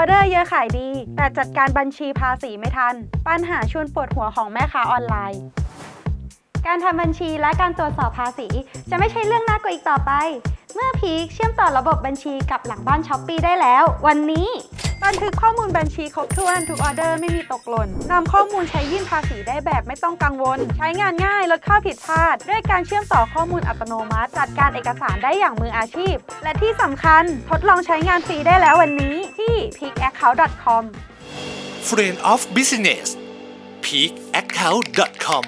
อเดอร์เยอะขายดี แต่จัดการบัญชีภาษีไม่ทัน ปัญหาชวนปวดหัวของแม่ค้าออนไลน์ การทำบัญชีและการตรวจสอบภาษี จะไม่ใช่เรื่องน่ากลัวอีกต่อไป เมื่อพีคเชื่อมต่อระบบบัญชีกับหลังบ้านช้อปปีได้แล้ว วันนี้ บันทึกข้อมูลบัญชีครบถ้วนทุกออเดอร์ไม่มีตกหล่นนำข้อมูลใช้ยื่นภาษีได้แบบไม่ต้องกังวล ใช้งานง่ายลดข้อผิดพลาด ด้วยการเชื่อมต่อข้อมูลอัตโนมัติ จัดการเอกสารได้อย่างมืออาชีพ และที่สำคัญทดลองใช้งานฟรีได้แล้ววันนี้ที่ peakaccount.com Friend of Business peakaccount.com